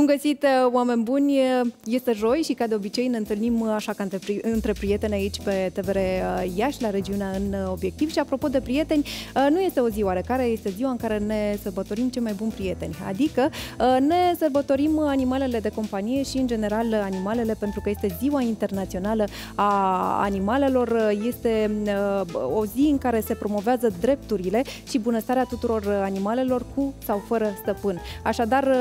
Bun găsit, uh, oameni buni! Este joi și ca de obicei ne întâlnim uh, așa ca între, între prieteni aici pe TVR uh, Iași, la regiunea în obiectiv. Și apropo de prieteni, nu este o zi oarecare, este ziua în care ne sărbătorim cei mai buni prieteni. Adică ne sărbătorim animalele de companie și în general animalele pentru că este ziua internațională a animalelor. Este o zi în care se promovează drepturile și bunăstarea tuturor animalelor cu sau fără stăpân. Așadar,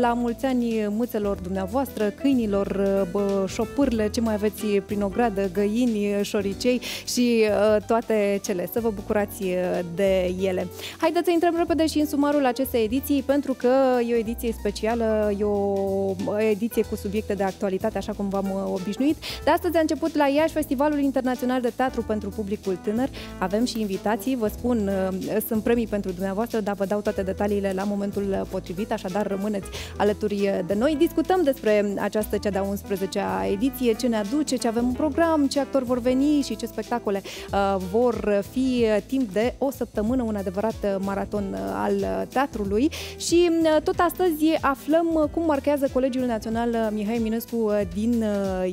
la mulți ani mâțelor dumneavoastră, câinilor, bă, șopârle, ce mai aveți prin ogradă, găini, șoricei și uh, toate cele. Să vă bucurați de ele. Haideți să intrăm repede și în sumarul acestei ediții, pentru că e o ediție specială, e o ediție cu subiecte de actualitate, așa cum v-am obișnuit. De astăzi a început la Iași Festivalul Internațional de Teatru pentru Publicul Tânăr. Avem și invitații, vă spun, sunt premii pentru dumneavoastră, dar vă dau toate detaliile la momentul potrivit, așadar rămâneți alături de noi. Discutăm despre această cea de-a 11-a ediție, ce ne aduce, ce avem în program, ce actori vor veni și ce spectacole uh, vor fi timp de o săptămână, un adevărat maraton uh, al teatrului. Și uh, tot astăzi aflăm cum marchează Colegiul Național Mihai Eminescu din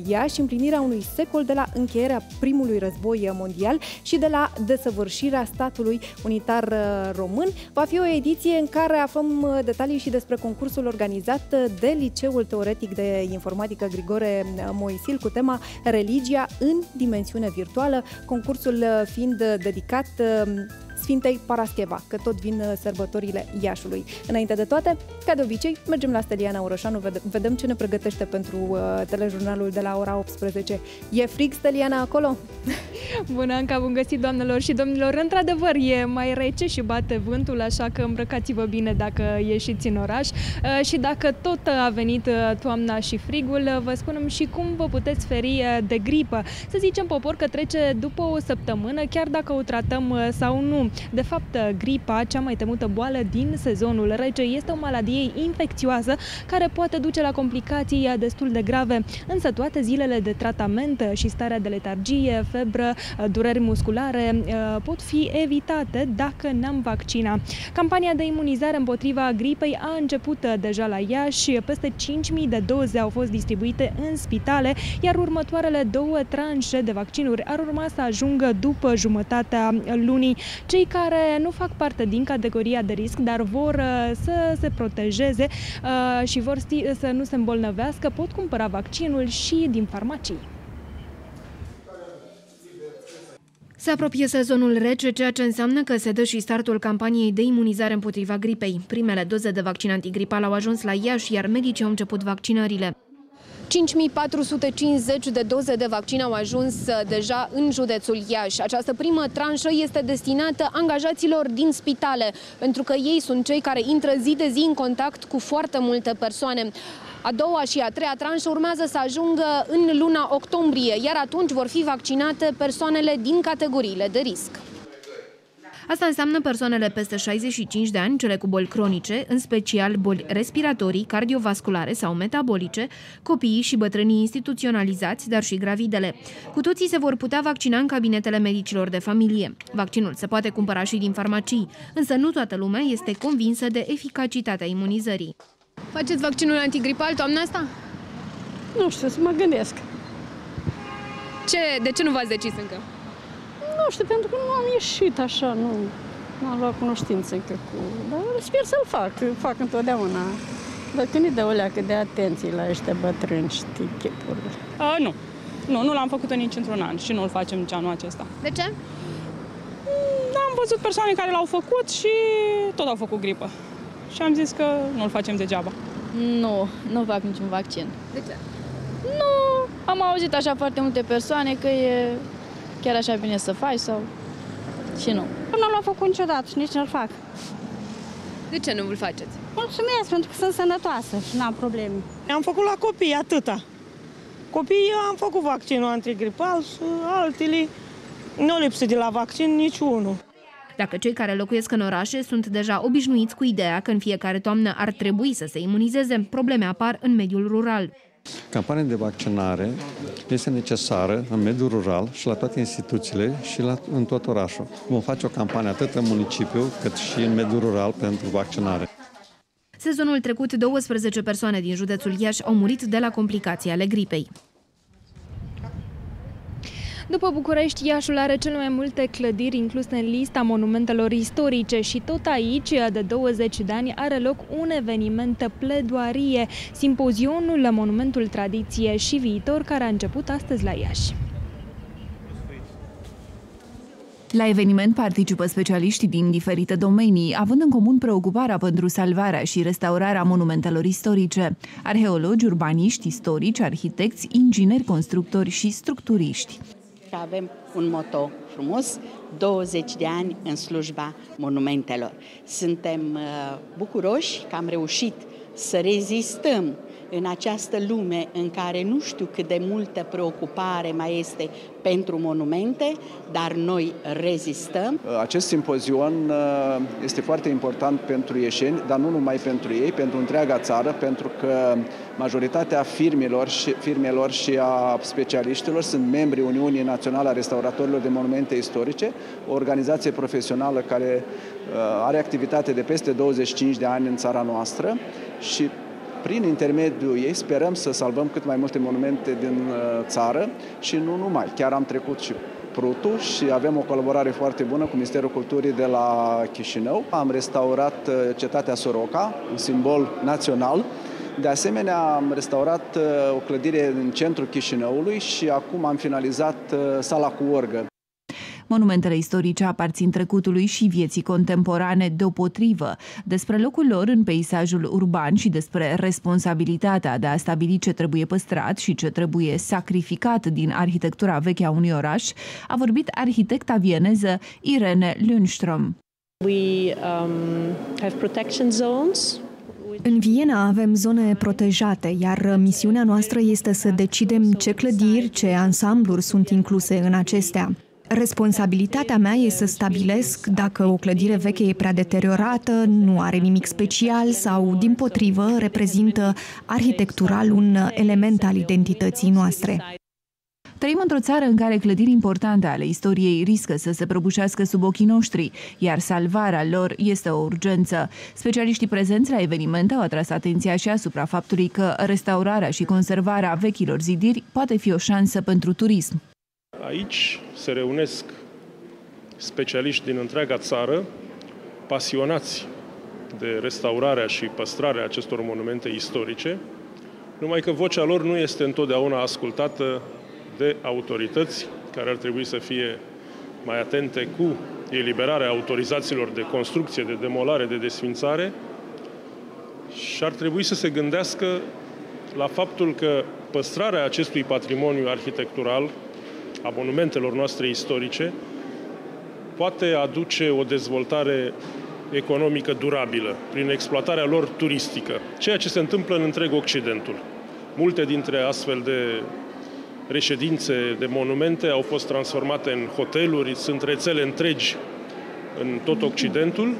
Iași împlinirea unui secol de la încheierea primului război mondial și de la desăvârșirea statului unitar român. Va fi o ediție în care aflăm detalii și despre concursul organizat de Liceul Teoretic de Informatică Grigore Moisil cu tema Religia în dimensiune virtuală, concursul fiind dedicat Sfintei Parascheva, că tot vin uh, sărbătorile Iașului. Înainte de toate, ca de obicei, mergem la Steliana Orășanu, vedem ce ne pregătește pentru uh, telejurnalul de la ora 18. E frig, Steliana, acolo? Bună, Anca, bun găsit, doamnelor și domnilor! Într-adevăr, e mai rece și bate vântul, așa că îmbrăcați-vă bine dacă ieșiți în oraș uh, și dacă tot a venit toamna și frigul, vă spunem și cum vă puteți feri de gripă. Să zicem, popor, că trece după o săptămână, chiar dacă o tratăm sau nu. De fapt, gripa, cea mai temută boală din sezonul rece, este o maladie infecțioasă care poate duce la complicații destul de grave. Însă toate zilele de tratament și starea de letargie, febră, dureri musculare pot fi evitate dacă ne-am vaccina. Campania de imunizare împotriva gripei a început deja la Iași, peste 5.000 de doze au fost distribuite în spitale, iar următoarele două tranșe de vaccinuri ar urma să ajungă după jumătatea lunii. Cei care nu fac parte din categoria de risc, dar vor uh, să se protejeze uh, și vor să nu se îmbolnăvească, pot cumpăra vaccinul și din farmacii. Se apropie sezonul rece, ceea ce înseamnă că se dă și startul campaniei de imunizare împotriva gripei. Primele doze de vaccin antigripal au ajuns la Iași, iar medicii au început vaccinările. 5450 de doze de vaccin au ajuns uh, deja în județul Iași. Această primă tranșă este destinată angajaților din spitale, pentru că ei sunt cei care intră zi de zi în contact cu foarte multe persoane. A doua și a treia tranșă urmează să ajungă în luna octombrie, iar atunci vor fi vaccinate persoanele din categoriile de risc. Asta înseamnă persoanele peste 65 de ani, cele cu boli cronice, în special boli respiratorii, cardiovasculare sau metabolice, copiii și bătrânii instituționalizați, dar și gravidele. Cu toții se vor putea vaccina în cabinetele medicilor de familie. Vaccinul se poate cumpăra și din farmacii, însă nu toată lumea este convinsă de eficacitatea imunizării. Faceți vaccinul antigripal toamna asta? Nu știu, să mă gândesc. Ce, de ce nu v-ați decis încă? Nu știu, pentru că nu am ieșit așa, nu, nu am luat cunoștință încă cu... Dar sper să-l fac, fac întotdeauna. Dar când îi dă o leacă de atenție la ăștia bătrâni, știi, chipurile. A, nu. Nu, nu l-am făcut nici într-un an și nu-l facem nici anul acesta. De ce? Mm, am văzut persoane care l-au făcut și tot au făcut gripă. Și am zis că nu-l facem degeaba. Nu, nu fac niciun vaccin. De ce? Nu, am auzit așa foarte multe persoane că e chiar așa bine să faci sau și nu. Nu l-am făcut niciodată și nici nu-l fac. De ce nu îl faceți? Mulțumesc, pentru că sunt sănătoasă și n-am probleme. Am făcut la copii, atâta. Copiii am făcut vaccinul antigripal și altele nu lipsă de la vaccin niciunul. Dacă cei care locuiesc în orașe sunt deja obișnuiți cu ideea că în fiecare toamnă ar trebui să se imunizeze, probleme apar în mediul rural. Campania de vaccinare este necesară în mediul rural și la toate instituțiile și la, în tot orașul. Vom face o campanie atât în municipiu cât și în mediul rural pentru vaccinare. Sezonul trecut, 12 persoane din județul Iași au murit de la complicații ale gripei. După București, Iașul are cel mai multe clădiri incluse în lista monumentelor istorice și tot aici, de 20 de ani, are loc un eveniment pledoarie, simpozionul Monumentul Tradiție și Viitor, care a început astăzi la Iași. La eveniment participă specialiști din diferite domenii, având în comun preocuparea pentru salvarea și restaurarea monumentelor istorice, arheologi, urbaniști, istorici, arhitecți, ingineri, constructori și structuriști. Avem un moto frumos, 20 de ani în slujba monumentelor. Suntem uh, bucuroși că am reușit să rezistăm în această lume în care nu știu cât de multă preocupare mai este pentru monumente, dar noi rezistăm. Acest simpozion uh, este foarte important pentru ieșeni, dar nu numai pentru ei, pentru întreaga țară, pentru că majoritatea firmelor și, firmelor și a specialiștilor sunt membri Uniunii Naționale a Restauratorilor de Monumente Istorice, o organizație profesională care uh, are activitate de peste 25 de ani în țara noastră și prin intermediul ei sperăm să salvăm cât mai multe monumente din uh, țară și nu numai. Chiar am trecut și Prutu și avem o colaborare foarte bună cu Ministerul Culturii de la Chișinău. Am restaurat uh, cetatea Soroca, un simbol național. De asemenea, am restaurat uh, o clădire în centrul Chișinăului și acum am finalizat sala cu orgă. Monumentele istorice aparțin trecutului și vieții contemporane deopotrivă, despre locul lor în peisajul urban și despre responsabilitatea de a stabili ce trebuie păstrat și ce trebuie sacrificat din arhitectura veche a unui oraș, a vorbit arhitecta vieneză Irene Lundström. We um, have protection zones în Viena avem zone protejate, iar misiunea noastră este să decidem ce clădiri, ce ansambluri sunt incluse în acestea. Responsabilitatea mea e să stabilesc dacă o clădire veche e prea deteriorată, nu are nimic special sau, din potrivă, reprezintă arhitectural un element al identității noastre. Trăim într-o țară în care clădiri importante ale istoriei riscă să se prăbușească sub ochii noștri, iar salvarea lor este o urgență. Specialiștii prezenți la eveniment au atras atenția și asupra faptului că restaurarea și conservarea vechilor zidiri poate fi o șansă pentru turism. Aici se reunesc specialiști din întreaga țară, pasionați de restaurarea și păstrarea acestor monumente istorice, numai că vocea lor nu este întotdeauna ascultată de autorități care ar trebui să fie mai atente cu eliberarea autorizațiilor de construcție, de demolare, de desfințare și ar trebui să se gândească la faptul că păstrarea acestui patrimoniu arhitectural a monumentelor noastre istorice poate aduce o dezvoltare economică durabilă prin exploatarea lor turistică, ceea ce se întâmplă în întreg Occidentul. Multe dintre astfel de reședințe de monumente au fost transformate în hoteluri, sunt rețele întregi în tot Occidentul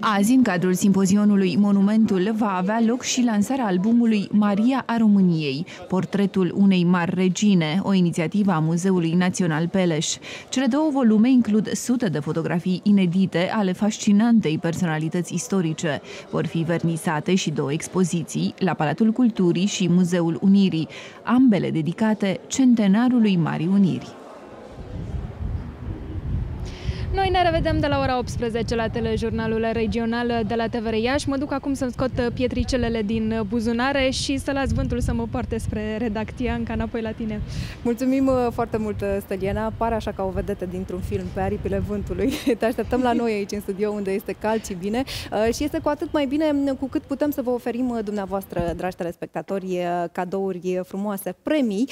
Azi, în cadrul simpozionului Monumentul, va avea loc și lansarea albumului Maria a României, portretul unei mari regine, o inițiativă a Muzeului Național Peleș. Cele două volume includ sute de fotografii inedite ale fascinantei personalități istorice. Vor fi vernisate și două expoziții la Palatul Culturii și Muzeul Unirii, ambele dedicate centenarului Marii Uniri. Noi ne revedem de la ora 18 la telejurnalul regional de la TVR Iași. Mă duc acum să-mi scot pietricelele din buzunare și să las vântul să mă poarte spre redacția încă înapoi la tine. Mulțumim uh, foarte mult, uh, Steliana. Pare așa ca o vedetă dintr-un film pe aripile vântului. Te așteptăm la noi aici în studio unde este cald și bine uh, și este cu atât mai bine cu cât putem să vă oferim dumneavoastră, dragi telespectatori, cadouri frumoase, premii,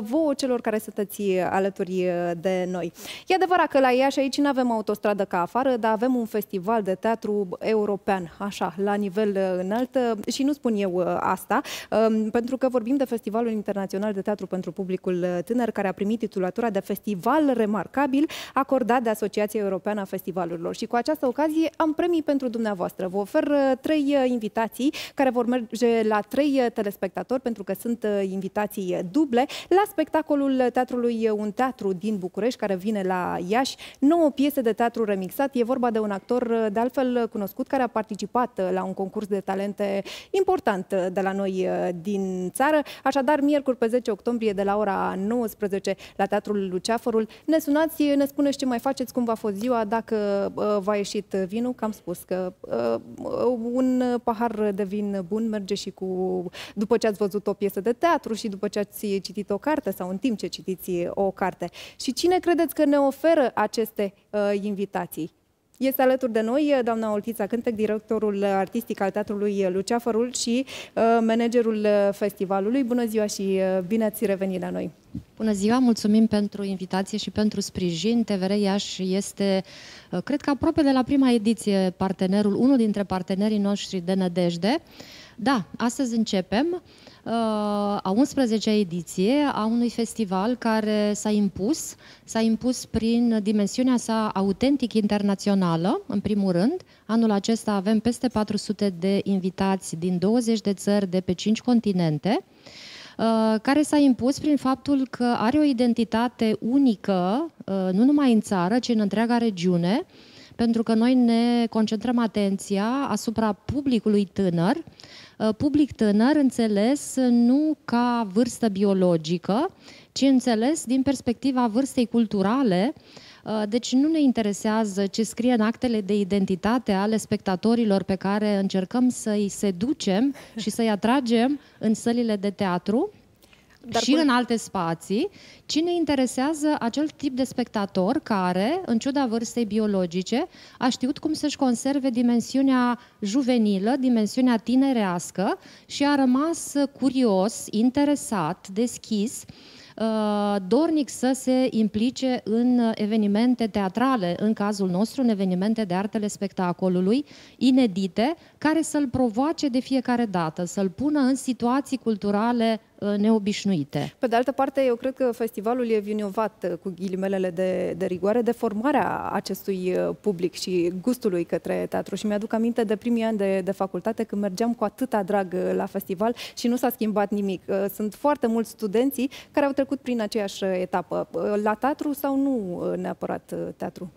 vouă celor care sunteți alături de noi. E adevărat că la Iași aici nu avem avem autostradă ca afară, dar avem un festival de teatru european, așa, la nivel uh, înalt uh, și nu spun eu uh, asta, um, pentru că vorbim de Festivalul Internațional de Teatru pentru Publicul Tânăr, care a primit titulatura de festival remarcabil acordat de Asociația Europeană a Festivalurilor. Și cu această ocazie am premii pentru dumneavoastră. Vă ofer trei invitații care vor merge la trei telespectatori, pentru că sunt invitații duble, la spectacolul Teatrului Un Teatru din București, care vine la Iași, nouă piese piese de teatru remixat. E vorba de un actor de altfel cunoscut care a participat la un concurs de talente important de la noi din țară. Așadar, miercuri pe 10 octombrie de la ora 19 la Teatrul Luceafărul. Ne sunați, ne spuneți ce mai faceți, cum v-a fost ziua, dacă v-a ieșit vinul, că am spus că un pahar de vin bun merge și cu după ce ați văzut o piesă de teatru și după ce ați citit o carte sau în timp ce citiți o carte. Și cine credeți că ne oferă aceste uh, invitații? Este alături de noi uh, doamna Oltița Cântec, directorul artistic al Teatrului Luceafărul și uh, managerul uh, festivalului. Bună ziua și uh, bine ați revenit la noi! Bună ziua, mulțumim pentru invitație și pentru sprijin. TVR Iași este, uh, cred că aproape de la prima ediție, partenerul, unul dintre partenerii noștri de nădejde. Da, astăzi începem uh, a 11-a ediție a unui festival care s-a impus, s-a impus prin dimensiunea sa autentic internațională, în primul rând. Anul acesta avem peste 400 de invitați din 20 de țări de pe 5 continente, uh, care s-a impus prin faptul că are o identitate unică, uh, nu numai în țară, ci în întreaga regiune, pentru că noi ne concentrăm atenția asupra publicului tânăr, Uh, public tânăr înțeles nu ca vârstă biologică, ci înțeles din perspectiva vârstei culturale, uh, deci nu ne interesează ce scrie în actele de identitate ale spectatorilor pe care încercăm să-i seducem și să-i atragem în sălile de teatru, dar și până... în alte spații, ci ne interesează acel tip de spectator care, în ciuda vârstei biologice, a știut cum să-și conserve dimensiunea juvenilă, dimensiunea tinerească și a rămas curios, interesat, deschis Uh, dornic să se implice în evenimente teatrale, în cazul nostru, în evenimente de artele spectacolului, inedite, care să-l provoace de fiecare dată, să-l pună în situații culturale uh, neobișnuite. Pe de altă parte, eu cred că festivalul e vinovat uh, cu ghilimelele de, de rigoare de formarea acestui public și gustului către teatru și mi-aduc aminte de primii ani de, de facultate când mergeam cu atâta drag la festival și nu s-a schimbat nimic. Sunt foarte mulți studenții care au trecut trecut prin aceeași etapă, la teatru sau nu neapărat teatru?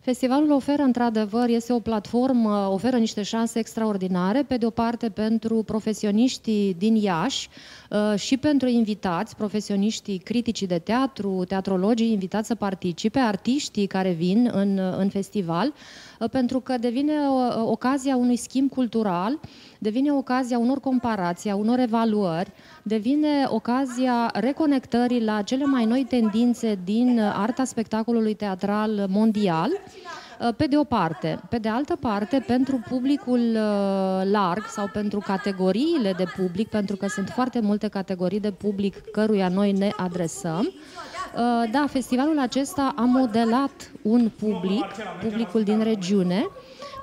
Festivalul oferă, într-adevăr, este o platformă, oferă niște șanse extraordinare, pe de o parte pentru profesioniștii din Iași uh, și pentru invitați, profesioniștii criticii de teatru, teatrologii invitați să participe, artiștii care vin în, în festival, uh, pentru că devine uh, ocazia unui schimb cultural, devine ocazia unor comparații, a unor evaluări, devine ocazia reconectării la cele mai noi tendințe din arta spectacolului teatral mondial, uh, pe de o parte. Pe de altă parte, pentru publicul uh, larg sau pentru categoriile de public, pentru că sunt foarte multe categorii de public căruia noi ne adresăm, uh, da, festivalul acesta a modelat un public, publicul din regiune,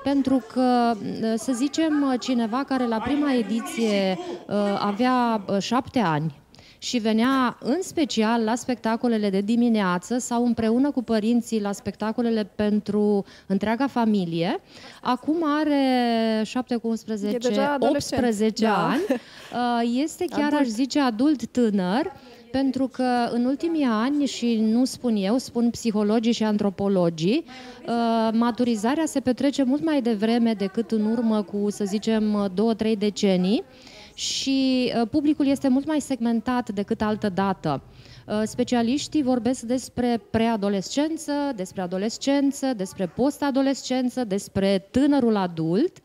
pentru că, să zicem, cineva care la prima ediție uh, avea uh, șapte ani și venea în special la spectacolele de dimineață sau împreună cu părinții la spectacolele pentru întreaga familie. Acum are 7 cu 11, 18 da. ani. Uh, este chiar, adult. aș zice, adult tânăr pentru că în ultimii ani, și nu spun eu, spun psihologii și antropologii, uh, maturizarea se petrece mult mai devreme decât în urmă cu, să zicem, două-trei decenii și uh, publicul este mult mai segmentat decât altă dată. Uh, specialiștii vorbesc despre preadolescență, despre adolescență, despre postadolescență, despre tânărul adult.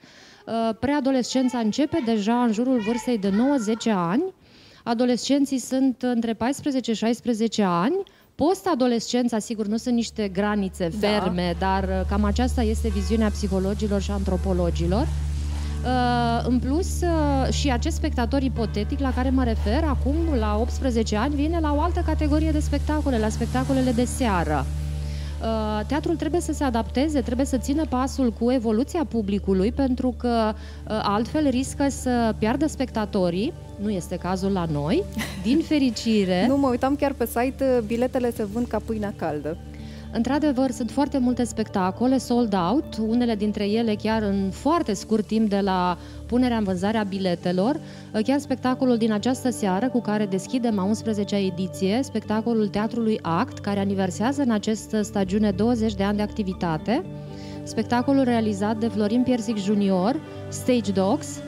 Preadolescența începe deja în jurul vârstei de 9-10 ani, Adolescenții sunt între 14-16 ani, Post-adolescența, sigur, nu sunt niște granițe da. ferme, da. dar uh, cam aceasta este viziunea psihologilor și antropologilor. Uh, în plus, uh, și acest spectator ipotetic la care mă refer, acum, la 18 ani, vine la o altă categorie de spectacole, la spectacolele de seară. Uh, teatrul trebuie să se adapteze, trebuie să țină pasul cu evoluția publicului, pentru că uh, altfel riscă să piardă spectatorii. Nu este cazul la noi, din fericire. nu, mă uitam chiar pe site, biletele se vând ca pâinea caldă. Într-adevăr, sunt foarte multe spectacole sold out, unele dintre ele chiar în foarte scurt timp de la punerea în vânzare a biletelor. Chiar spectacolul din această seară, cu care deschidem a 11-a ediție, spectacolul Teatrului Act, care aniversează în acest stagiune 20 de ani de activitate. Spectacolul realizat de Florin Piersic Junior, Stage Dogs,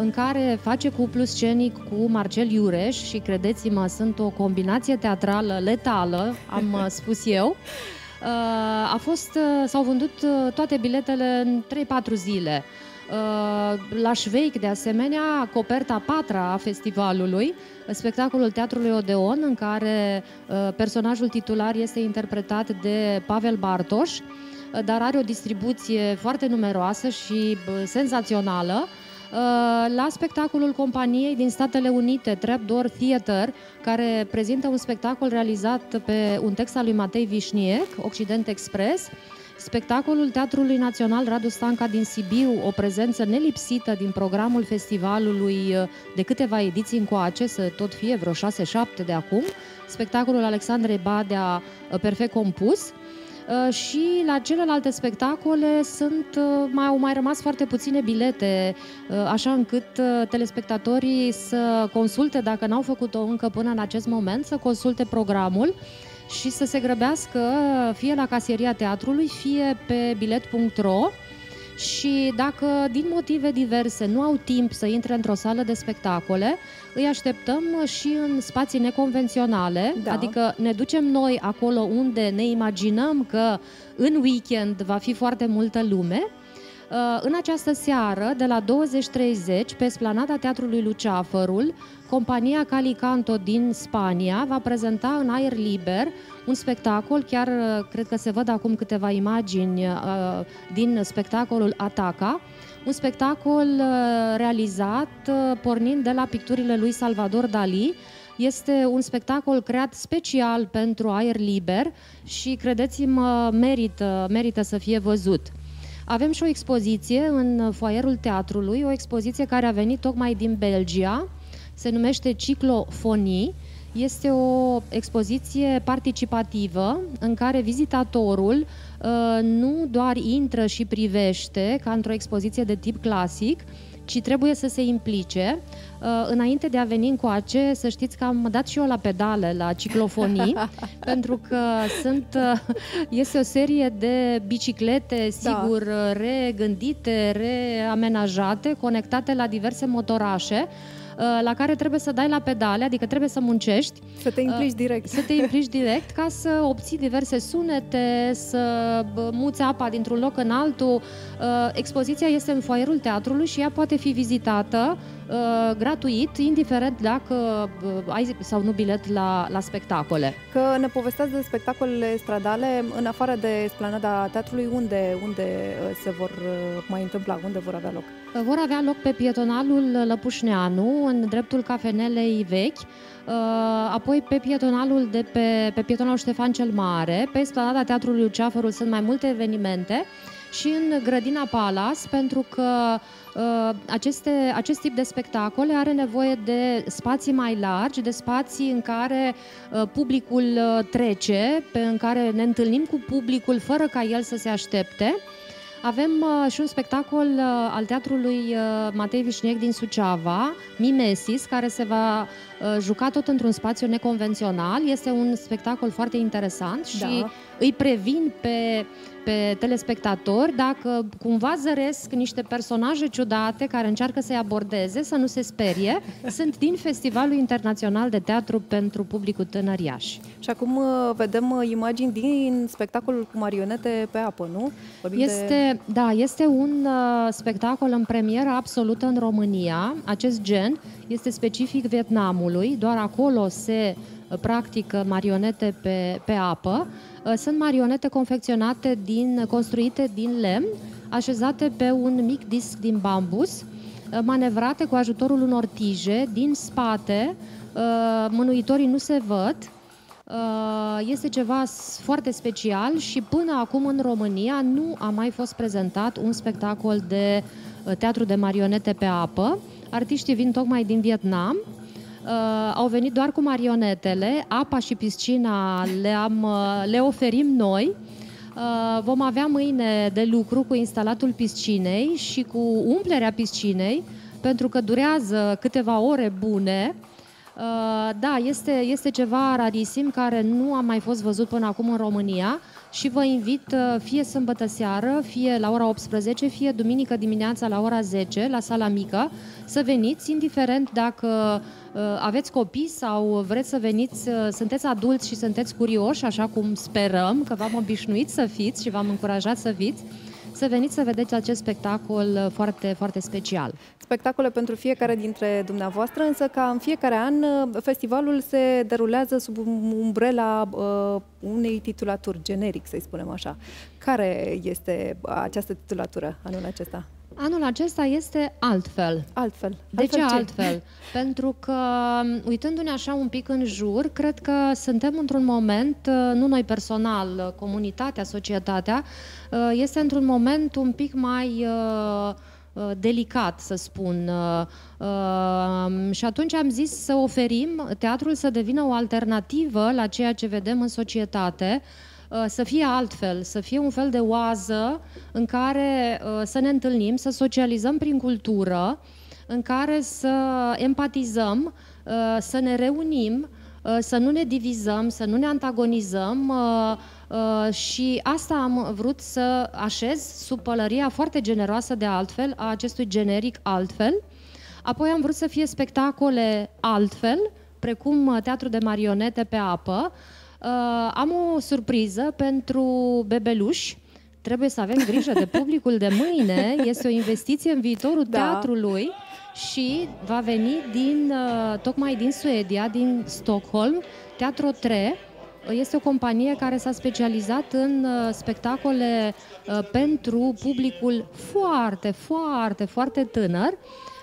în care face cuplu scenic cu Marcel Iureș și credeți-mă, sunt o combinație teatrală letală, am spus eu. A fost, s-au vândut toate biletele în 3-4 zile. Laș Șveic, de asemenea, coperta patra a festivalului, spectacolul Teatrului Odeon, în care personajul titular este interpretat de Pavel Bartoș, dar are o distribuție foarte numeroasă și senzațională. Uh, la spectacolul companiei din Statele Unite, Trapdoor Theater, care prezintă un spectacol realizat pe un text al lui Matei Vișniec, Occident Express, Spectacolul Teatrului Național Radu Stanca din Sibiu, o prezență nelipsită din programul festivalului uh, de câteva ediții încoace, să tot fie vreo 6-7 de acum. Spectacolul Alexandrei Badea, uh, perfect compus. Uh, și la celelalte spectacole sunt, uh, mai, au mai rămas foarte puține bilete, uh, așa încât telespectatorii să consulte, dacă n-au făcut-o încă până în acest moment, să consulte programul și să se grăbească fie la casieria teatrului, fie pe bilet.ro și dacă din motive diverse nu au timp să intre într-o sală de spectacole, îi așteptăm și în spații neconvenționale, da. adică ne ducem noi acolo unde ne imaginăm că în weekend va fi foarte multă lume, uh, în această seară, de la 20.30, pe splanada Teatrului Luceafărul, compania Calicanto din Spania va prezenta în aer liber un spectacol, chiar uh, cred că se văd acum câteva imagini uh, din spectacolul Ataca, un spectacol uh, realizat pornind de la picturile lui Salvador Dali, este un spectacol creat special pentru aer liber și, credeți-mă, merită, merită să fie văzut. Avem și o expoziție în foaierul teatrului, o expoziție care a venit tocmai din Belgia, se numește Ciclofonii, este o expoziție participativă în care vizitatorul uh, nu doar intră și privește ca într-o expoziție de tip clasic, ci trebuie să se implice. Uh, înainte de a veni încoace, să știți că am dat și eu la pedale, la ciclofonii, pentru că sunt, uh, este o serie de biciclete, da. sigur, da. regândite, reamenajate, conectate la diverse motorașe, Uh, la care trebuie să dai la pedale, adică trebuie să muncești. Să te implici uh, direct. Să te implici direct ca să obții diverse sunete, să muți apa dintr-un loc în altul. Uh, expoziția este în foaierul teatrului și ea poate fi vizitată uh, gratuit, indiferent dacă uh, ai sau nu bilet la, la spectacole. Că ne povesteați de spectacolele stradale, în afară de splanada teatrului, unde, unde uh, se vor uh, mai întâmpla, unde vor avea loc? Uh, vor avea loc pe pietonalul Lăpușneanu, în dreptul cafenelei vechi, apoi pe pietonalul de pe, pe pietonalul Ștefan cel Mare, pe splanada Teatrului Luceafărul sunt mai multe evenimente și în Grădina Palas, pentru că uh, aceste, acest tip de spectacole are nevoie de spații mai largi, de spații în care uh, publicul uh, trece, pe, în care ne întâlnim cu publicul fără ca el să se aștepte. Avem uh, și un spectacol uh, al teatrului uh, Matei Vișniec din Suceava, Mimesis, care se va uh, juca tot într-un spațiu neconvențional. Este un spectacol foarte interesant și da. îi previn pe pe telespectatori dacă cumva zăresc niște personaje ciudate care încearcă să-i abordeze, să nu se sperie. Sunt din Festivalul Internațional de Teatru pentru Publicul Tânăriaș. Și acum uh, vedem uh, imagini din spectacolul cu marionete pe apă, nu? Vorbim este, de... Da, este un uh, spectacol în premieră absolută în România. Acest gen este specific Vietnamului, doar acolo se uh, practică marionete pe, pe apă. Uh, sunt marionete confecționate din, construite din lemn, așezate pe un mic disc din bambus, uh, manevrate cu ajutorul unor tije din spate, uh, mânuitorii nu se văd, este ceva foarte special și până acum în România nu a mai fost prezentat un spectacol de teatru de marionete pe apă. Artiștii vin tocmai din Vietnam au venit doar cu marionetele, apa și piscina le-am, le oferim noi. Vom avea mâine de lucru cu instalatul piscinei și cu umplerea piscinei, pentru că durează câteva ore bune. Da, este, este ceva rarisim care nu a mai fost văzut până acum în România și vă invit uh, fie sâmbătă seară, fie la ora 18, fie duminică dimineața la ora 10, la sala mică, să veniți, indiferent dacă uh, aveți copii sau vreți să veniți, uh, sunteți adulți și sunteți curioși, așa cum sperăm că v-am obișnuit să fiți și v-am încurajat să fiți, să veniți să vedeți acest spectacol foarte, foarte special. Spectacole pentru fiecare dintre dumneavoastră, însă ca în fiecare an, festivalul se derulează sub umbrela uh, unei titulaturi generic, să-i spunem așa. Care este această titulatură anul acesta? Anul acesta este altfel. Altfel. De altfel ce altfel? Pentru că, uitându-ne așa un pic în jur, cred că suntem într-un moment, nu noi personal, comunitatea, societatea, este într-un moment un pic mai delicat, să spun. Și atunci am zis să oferim teatrul să devină o alternativă la ceea ce vedem în societate, Uh, să fie altfel, să fie un fel de oază în care uh, să ne întâlnim, să socializăm prin cultură, în care să empatizăm, uh, să ne reunim, să nu ne divizăm, să nu ne antagonizăm și asta am vrut să așez sub pălăria foarte generoasă de altfel a acestui generic altfel. Apoi am vrut să fie spectacole altfel, precum teatru de marionete pe apă, Uh, am o surpriză pentru bebeluși. Trebuie să avem grijă de publicul de mâine. Este o investiție în viitorul da. teatrului și va veni din, uh, tocmai din Suedia, din Stockholm, Teatro 3. Este o companie care s-a specializat în uh, spectacole pentru publicul foarte, foarte, foarte tânăr.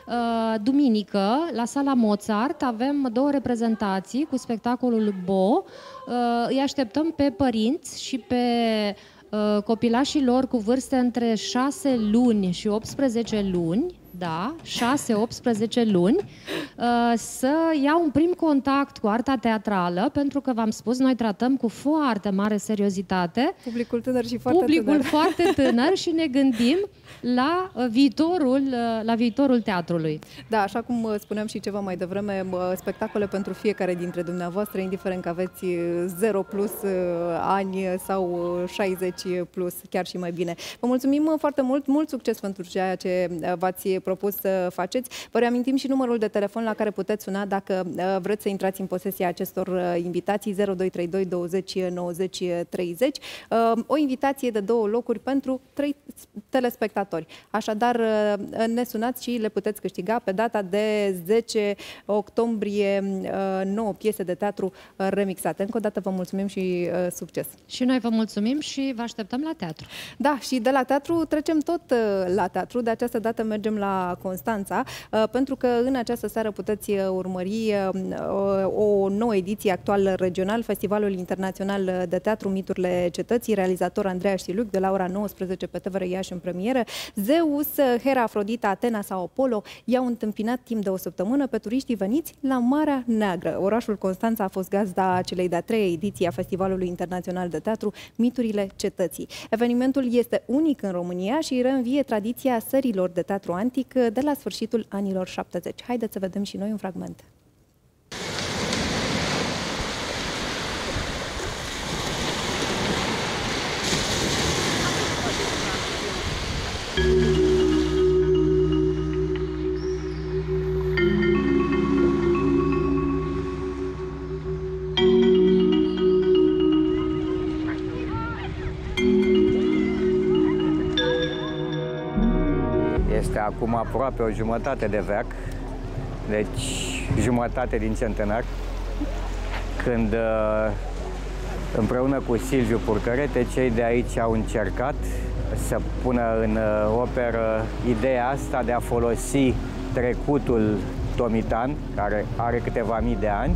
Uh, duminică, la sala Mozart, avem două reprezentații cu spectacolul Bo. Uh, îi așteptăm pe părinți și pe uh, copilașii lor cu vârste între 6 luni și 18 luni, da, 6-18 luni, să iau un prim contact cu arta teatrală, pentru că v-am spus, noi tratăm cu foarte mare seriozitate publicul tânăr și foarte publicul tânăr. foarte tânăr și ne gândim la uh, viitorul, uh, la viitorul teatrului. Da, așa cum uh, spuneam și ceva mai devreme, spectacole pentru fiecare dintre dumneavoastră, indiferent că aveți 0 plus ani sau 60 plus, chiar și mai bine. Vă mulțumim foarte mult, mult succes pentru ceea ce v-ați propus să faceți. Vă reamintim și numărul de telefon la care puteți suna dacă vreți să intrați în posesia acestor invitații 0232 20 90 30. O invitație de două locuri pentru trei telespectatori spectatori. Așadar, uh, ne sunați și le puteți câștiga pe data de 10 octombrie 9 uh, piese de teatru uh, remixate. Încă o dată vă mulțumim și succes! Și noi vă mulțumim și vă așteptăm la teatru. Da, și de la teatru trecem tot la teatru. De această dată mergem la Constanța, pentru că în această seară puteți urmări o nouă ediție actual regional, Festivalul Internațional de Teatru Miturile Cetății, realizator Andreea Știluc, de la ora 19 pe TVR Iași în premieră. Zeus, Hera, Afrodita, Atena sau Apollo i-au întâmpinat timp de o săptămână pe turiștii veniți la Marea Neagră. Orașul Constanța a fost gazda celei de-a treia ediții a Festivalului Internațional de Teatru Miturile Cetății. Evenimentul este unic în România și reînvie tradiția sărilor de teatru antic de la sfârșitul anilor 70. Haideți să vedem și noi un fragment. Este acum aproape o jumătate de veac, deci jumătate din centenar, când uh, împreună cu Silviu Purcărete, cei de aici au încercat să pună în uh, operă ideea asta de a folosi trecutul tomitan, care are câteva mii de ani.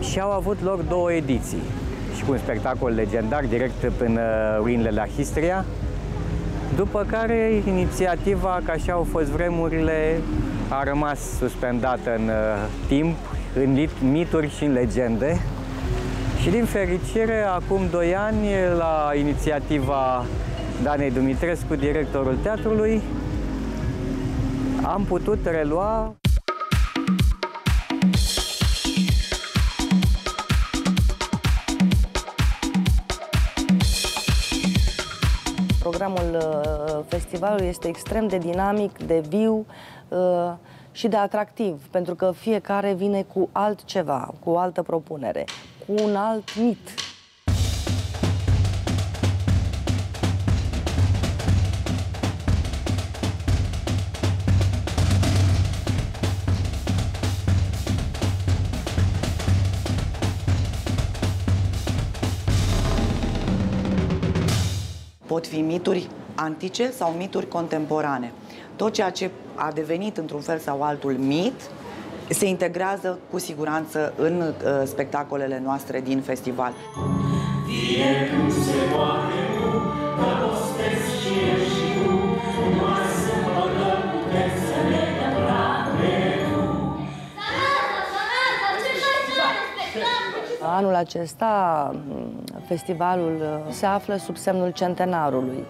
Și au avut loc două ediții. Și cu un spectacol legendar direct până ruinele la Histria, După care inițiativa, ca așa au fost vremurile, a rămas suspendată în uh, timp, în mituri și în legende. Și din fericire, acum doi ani, la inițiativa Danei Dumitrescu, directorul teatrului, am putut relua Programul uh, festivalului este extrem de dinamic, de viu uh, și de atractiv, pentru că fiecare vine cu altceva, cu o altă propunere, cu un alt mit. Pot fi mituri antice sau mituri contemporane. Tot ceea ce a devenit într-un fel sau altul mit se integrează cu siguranță în uh, spectacolele noastre din festival. Fie cum se poate, Anul acesta, festivalul uh, se află sub semnul centenarului.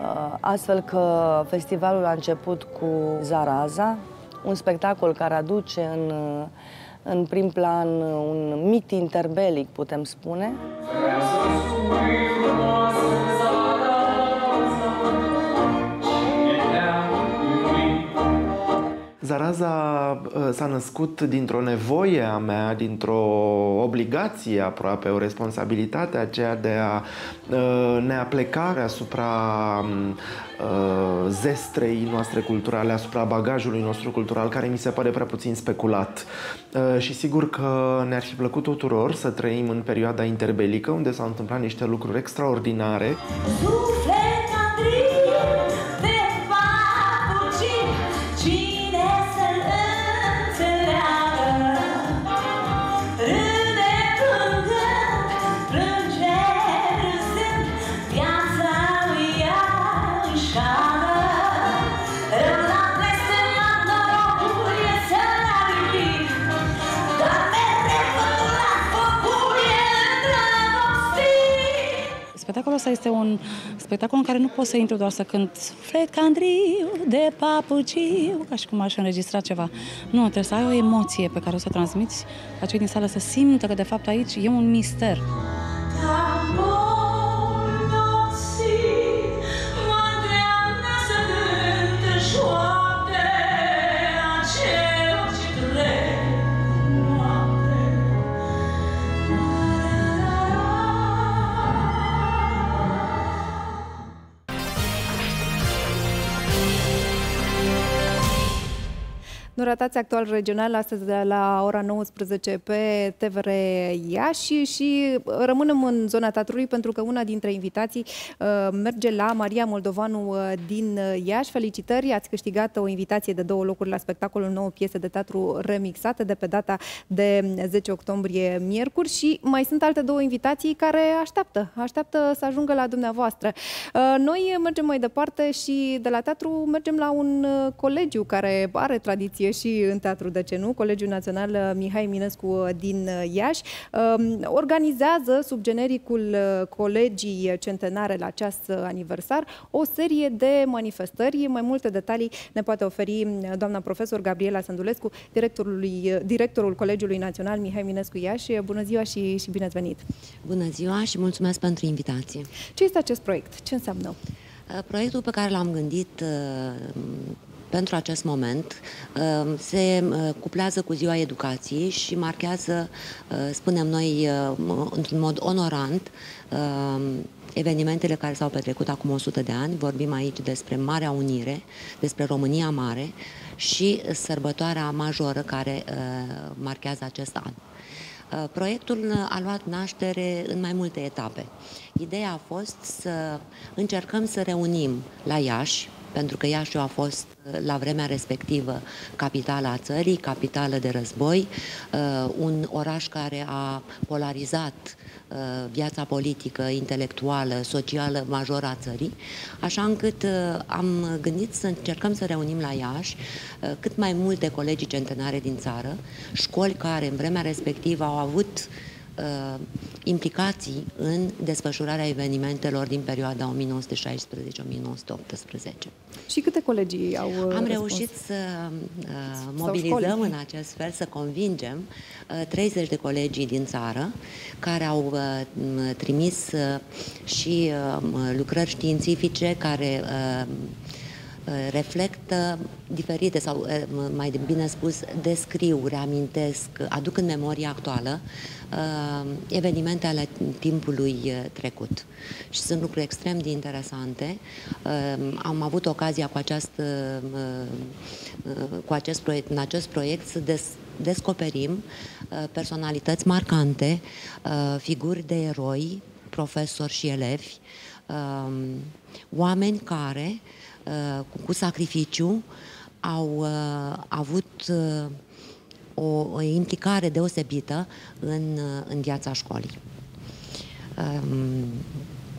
Uh, astfel că festivalul a început cu Zaraza, un spectacol care aduce în, uh, în prim plan un mit interbelic, putem spune. Zaraza uh, s-a născut dintr-o nevoie a mea, dintr-o obligație aproape, o responsabilitate aceea de a uh, ne apleca asupra um, uh, zestrei noastre culturale, asupra bagajului nostru cultural, care mi se pare prea puțin speculat. Și sigur că ne-ar fi plăcut tuturor să trăim în perioada interbelică, unde s-au întâmplat niște lucruri extraordinare. Suflet! Spectacolul ăsta este un spectacol în care nu poți să intru doar să cânt Fred Candriu de papuciu, ca și cum aș înregistra ceva. Nu, trebuie să ai o emoție pe care o să o transmiți la cei din sală, să simtă că de fapt aici e un mister. Nu ratați actual regional astăzi de la ora 19 pe TVR Iași și rămânem în zona teatrului pentru că una dintre invitații uh, merge la Maria Moldovanu uh, din Iași. Felicitări, ați câștigat o invitație de două locuri la spectacolul nouă piese de teatru remixate de pe data de 10 octombrie miercuri și mai sunt alte două invitații care așteaptă, așteaptă să ajungă la dumneavoastră. Uh, noi mergem mai departe și de la teatru mergem la un colegiu care are tradiție și în Teatru de ce nu, Colegiul Național uh, Mihai Minescu uh, din uh, Iași, um, organizează sub genericul Colegii Centenare la ceas aniversar o serie de manifestări. Mai multe detalii ne poate oferi doamna profesor Gabriela Sândulescu, directorul Colegiului Național Mihai Minescu Iași. Bună ziua și, și bine ați venit! Bună ziua și mulțumesc pentru invitație! Ce este acest proiect? Ce înseamnă? Proiectul pe care l-am gândit pentru acest moment uh, se uh, cuplează cu Ziua Educației și marchează, uh, spunem noi, într-un mod onorant, evenimentele care s-au petrecut acum 100 de ani. Vorbim aici despre Marea Unire, despre România Mare și sărbătoarea majoră care marchează acest an. Proiectul a luat naștere în mai multe etape. Ideea a fost să încercăm să reunim la Iași, pentru că Iașiul a fost la vremea respectivă capitala țării, capitală de război, uh, un oraș care a polarizat viața politică, intelectuală, socială majoră a țării, așa încât am gândit să încercăm să reunim la Iași cât mai multe colegii centenare din țară, școli care în vremea respectivă au avut uh, implicații în desfășurarea evenimentelor din perioada 1916-1918. Și câte colegii au uh, Am răspuns? reușit să uh, mobilizăm în acest fel, să convingem uh, 30 de colegii din țară care au uh, trimis uh, și uh, lucrări științifice care uh, reflectă diferite sau, mai bine spus, descriu, reamintesc, aduc în memoria actuală evenimente ale timpului trecut. Și sunt lucruri extrem de interesante. Am avut ocazia cu, această, cu acest proiect, în acest proiect să des, descoperim personalități marcante, figuri de eroi, profesori și elevi, oameni care Uh, cu sacrificiu au uh, avut uh, o, o implicare deosebită în, în viața școlii.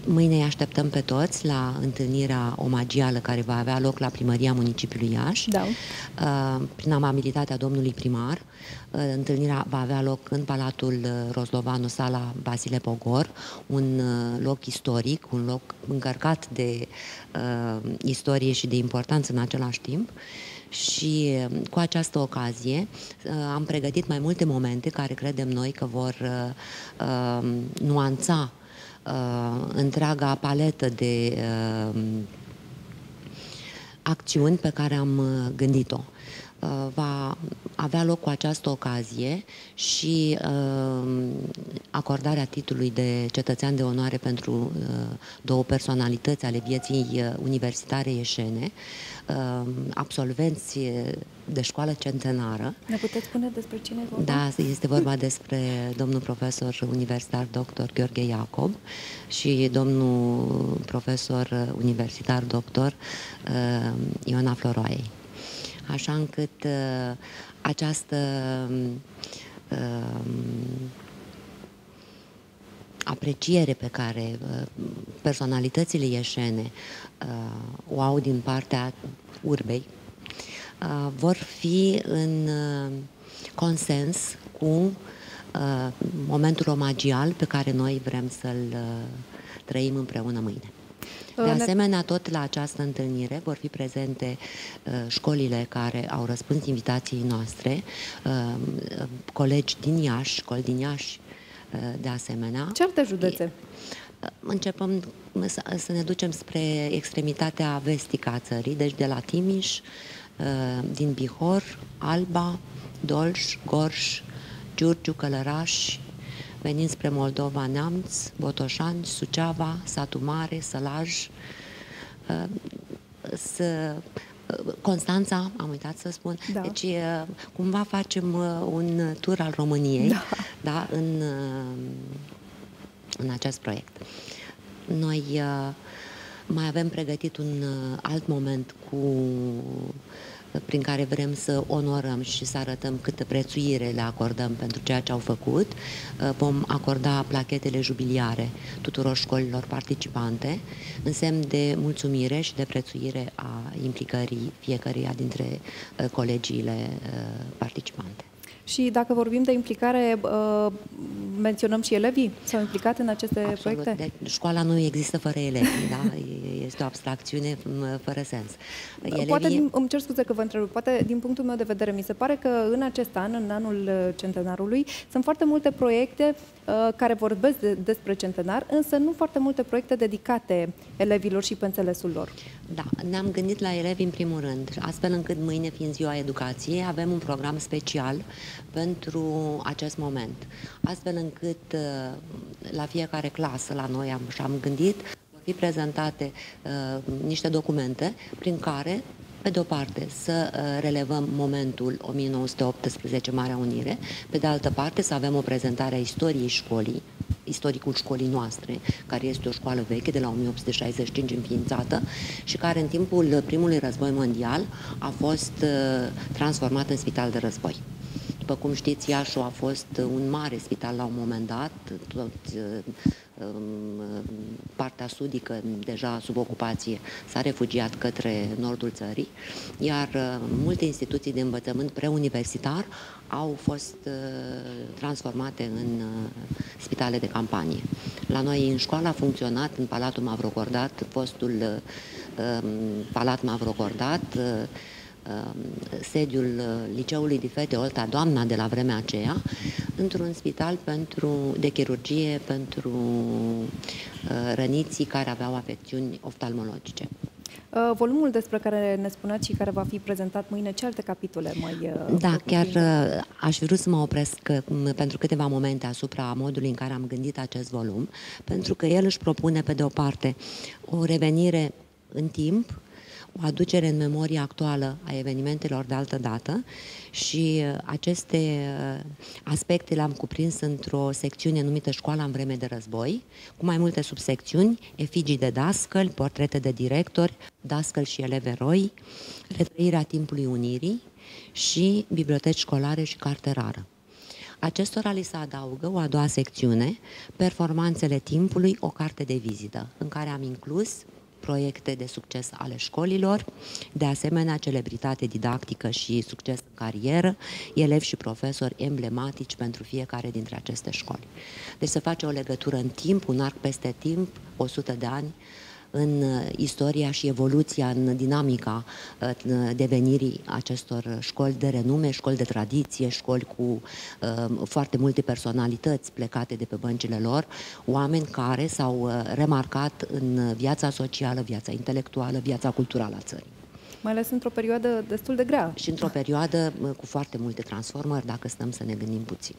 Um, Mâine îi așteptăm pe toți la întâlnirea omagială care va avea loc la primăria municipiului Iași, da. Uh, prin amabilitatea domnului primar. Uh, întâlnirea va avea loc în Palatul uh, Rozlovanu, sala Basile Pogor, un loc istoric, un loc încărcat de uh, istorie și de importanță în același timp și cu această ocazie am pregătit mai multe momente care credem noi că vor uh, nuanța uh, întreaga paletă de uh, acțiuni pe care am uh, gândit-o. Uh, va avea loc cu această ocazie și uh, acordarea titlului de cetățean de onoare pentru uh, două personalități ale vieții uh, universitare ieșene, uh, absolvenți de școală centenară. Ne puteți spune despre cine vorba? Da, este vorba despre domnul profesor universitar dr. Gheorghe Iacob și domnul profesor universitar doctor uh, Iona Floroaiei așa încât uh, această uh, apreciere pe care uh, personalitățile ieșene uh, o au din partea urbei uh, vor fi în uh, consens cu uh, momentul omagial pe care noi vrem să-l uh, trăim împreună mâine. De asemenea, tot la această întâlnire vor fi prezente uh, școlile care au răspuns invitației noastre, uh, colegi din Iași, școli din Iași, uh, de asemenea. Ce alte județe? Începem să, să ne ducem spre extremitatea vestică a țării, deci de la Timiș, din Bihor, Alba, Dolj, Gorj, Giurgiu, Călăraș, venind spre Moldova, Neamț, Botoșani, Suceava, Satu Mare, Sălaj, uh, să uh, Constanța, am uitat să spun. Da. Deci, uh, cumva facem un tur al României da. Da, în, în acest proiect. Noi mai avem pregătit un alt moment cu prin care vrem să onorăm și să arătăm câtă prețuire le acordăm pentru ceea ce au făcut. Uh, vom acorda plachetele jubiliare tuturor școlilor participante în semn de mulțumire și de prețuire a implicării fiecăruia dintre uh, colegiile uh, participante. Și dacă vorbim de implicare, uh, menționăm și elevii? S-au implicat în aceste Absolut. proiecte? De, școala nu există fără elevi, da? Este o abstracțiune fără sens. Elevii... Poate, din, îmi cer scuze că vă întreb, poate din punctul meu de vedere, mi se pare că în acest an, în anul uh, centenarului, sunt foarte multe proiecte uh, care vorbesc de, despre centenar, însă nu foarte multe proiecte dedicate elevilor și pe înțelesul lor. Da, ne-am gândit la elevi în primul rând, astfel încât mâine, fiind ziua educației, avem un program special pentru acest moment, astfel încât uh, la fiecare clasă, la noi am, și-am gândit, vor fi prezentate uh, niște documente prin care pe de o parte să uh, relevăm momentul 1918 Marea Unire, pe de altă parte să avem o prezentare a istoriei școlii, istoricul școlii noastre, care este o școală veche de la 1865 înființată și care în timpul primului război mondial a fost transformată în spital de război. După cum știți, Iașu a fost un mare spital la un moment dat, tot partea sudică, deja sub ocupație, s-a refugiat către nordul țării, iar uh, multe instituții de învățământ preuniversitar au fost uh, transformate în uh, spitale de campanie. La noi în școală a funcționat în Palatul Mavrocordat, fostul um, Palat Mavrocordat, Um, sediul uh, Liceului de Fete Olta Doamna de la vremea aceea, într-un spital pentru, de chirurgie pentru uh, răniții care aveau afecțiuni oftalmologice. Uh, volumul despre care ne spuneați și care va fi prezentat mâine, ce alte capitole mai... Da, chiar aș vrea să mă opresc pentru câteva momente asupra modului în care am gândit acest volum, pentru că el își propune, pe de o parte, o revenire în timp o aducere în memoria actuală a evenimentelor de altă dată și uh, aceste uh, aspecte le-am cuprins într-o secțiune numită Școala în vreme de război, cu mai multe subsecțiuni, efigii de dascăl, portrete de directori, dascăl și elevi eroi, retrăirea timpului unirii și biblioteci școlare și carte rară. Acestora li se adaugă o a doua secțiune, Performanțele timpului, o carte de vizită, în care am inclus proiecte de succes ale școlilor, de asemenea celebritate didactică și succes în carieră, elevi și profesori emblematici pentru fiecare dintre aceste școli. Deci se face o legătură în timp, un arc peste timp, 100 de ani, în uh, istoria și evoluția, în dinamica uh, devenirii acestor școli de renume, școli de tradiție, școli cu uh, foarte multe personalități plecate de pe băncile lor, oameni care s-au remarcat în viața socială, viața intelectuală, viața culturală a țării mai ales într-o perioadă destul de grea. Și într-o perioadă cu foarte multe transformări, dacă stăm să ne gândim puțin.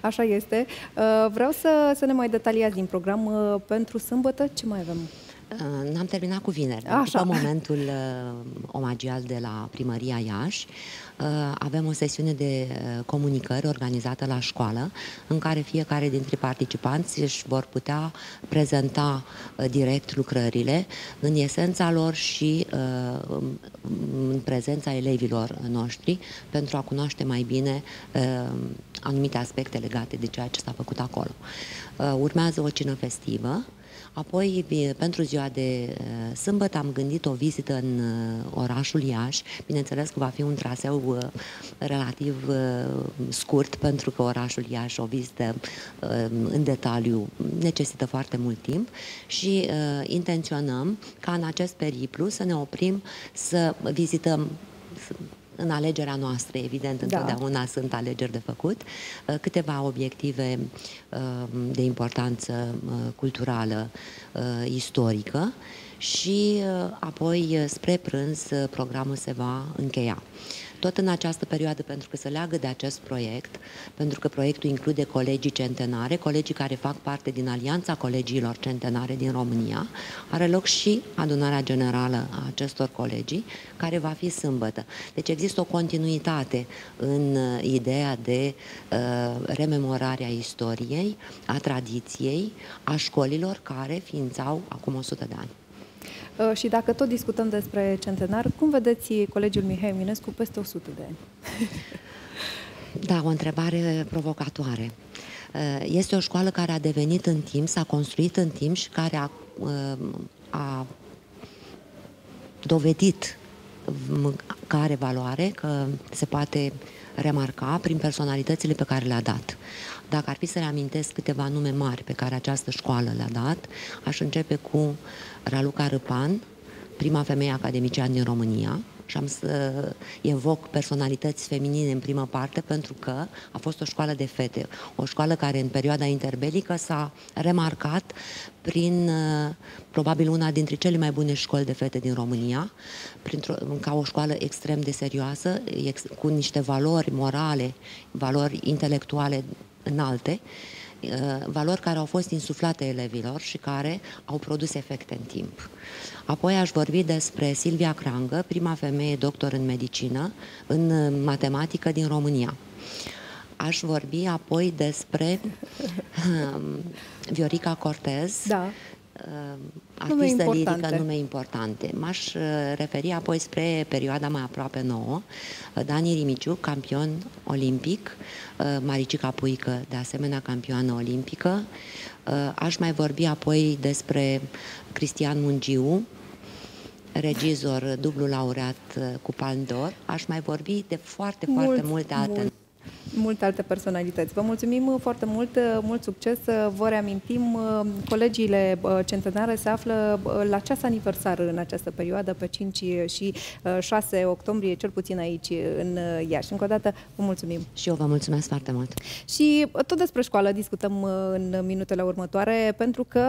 Așa este. Uh, vreau să, să ne mai detaliați din program uh, pentru sâmbătă. Ce mai avem? Uh, n-am terminat cu vineri. Așa. După momentul omagial de la Primăria Iași, avem o sesiune de comunicări organizată la școală, în care fiecare dintre participanți își vor putea prezenta direct lucrările, în esența lor și în prezența elevilor noștri, pentru a cunoaște mai bine anumite aspecte legate de ceea ce s-a făcut acolo. Uh, urmează o cină festivă, Apoi, pentru ziua de uh, sâmbătă, am gândit o vizită în uh, orașul Iași. Bineînțeles că va fi un traseu relativ scurt, pentru că orașul Iași, o vizită în detaliu, necesită foarte mult timp și intenționăm ca în acest periplu să ne oprim să vizităm în alegerea noastră, evident, da. întotdeauna sunt alegeri de făcut, uh, câteva obiective uh, de importanță uh, culturală, istorică și apoi spre prânz programul se va încheia tot în această perioadă, pentru că se leagă de acest proiect, pentru că proiectul include colegii centenare, colegii care fac parte din Alianța Colegiilor Centenare din România, are loc și adunarea generală a acestor colegii, care va fi sâmbătă. Deci există o continuitate în uh, ideea de uh, rememorare a istoriei, a tradiției, a școlilor care ființau acum 100 de ani. Uh, și dacă tot discutăm despre centenar, cum vedeți colegiul Mihai Minescu peste 100 de ani? Da, o întrebare provocatoare. Uh, este o școală care a devenit în timp, s-a construit în timp și care a, uh, a dovedit că are valoare, că se poate remarca prin personalitățile pe care le-a dat. Dacă ar fi să reamintesc câteva nume mari pe care această școală le-a dat, aș începe cu Raluca Răpan, prima femeie academician din România, și am să evoc personalități feminine în prima parte pentru că a fost o școală de fete, o școală care în perioada interbelică s-a remarcat prin uh, probabil una dintre cele mai bune școli de fete din România, ca o școală extrem de serioasă, cu niște valori morale, valori intelectuale înalte, uh, valori care au fost insuflate elevilor și care au produs efecte în timp. Apoi aș vorbi despre Silvia Crangă, prima femeie doctor în medicină, în matematică din România. Aș vorbi apoi despre um, Viorica Cortez, da. Artistă nume lirică, nume importante. M-aș referi apoi spre perioada mai aproape nouă. Dani Rimiciu, campion olimpic, Maricica Puică, de asemenea campioană olimpică. Aș mai vorbi apoi despre Cristian Mungiu, regizor, dublu laureat cu Palm d'Or. Aș mai vorbi de foarte, mult, foarte multe alte... Mult multe alte personalități. Vă mulțumim uh, foarte mult, uh, mult succes. Uh, vă reamintim, colegiile centenare se află la ceas aniversar în această perioadă, pe 5 și 6 octombrie, cel puțin aici în Iași. Încă o dată, vă mulțumim. Și eu vă mulțumesc foarte mult. Și tot despre școală discutăm în minutele următoare, pentru că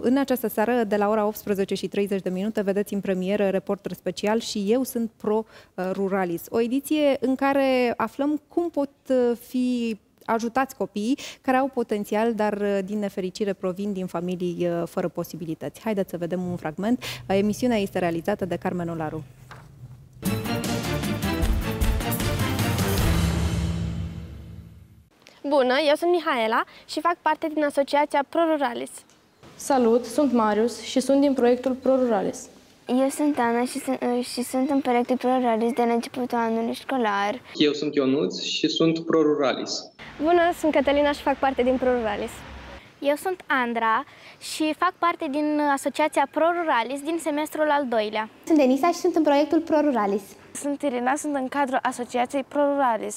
în această seară, de la ora 18 și 30 de minute, vedeți în premieră reporter special și eu sunt pro-ruralis. O ediție în care aflăm cum pot uh, fi ajutați copiii care au potențial, dar uh, din nefericire provin din familii uh, fără posibilități. Haideți să vedem un fragment. Emisiunea este realizată de Carmen Olaru. Bună, eu sunt Mihaela și fac parte din asociația ProRuralis. Salut, sunt Marius și sunt din proiectul ProRuralis. Eu sunt Ana și sunt, uh, și sunt în proiectul ProRuralis de la începutul anului școlar. Eu sunt Ionuț și sunt ProRuralis. Bună, sunt Cătălina și fac parte din ProRuralis. Eu sunt Andra și fac parte din asociația ProRuralis din semestrul al doilea. Sunt Denisa și sunt în proiectul ProRuralis. Sunt Irina, sunt în cadrul asociației ProRuralis.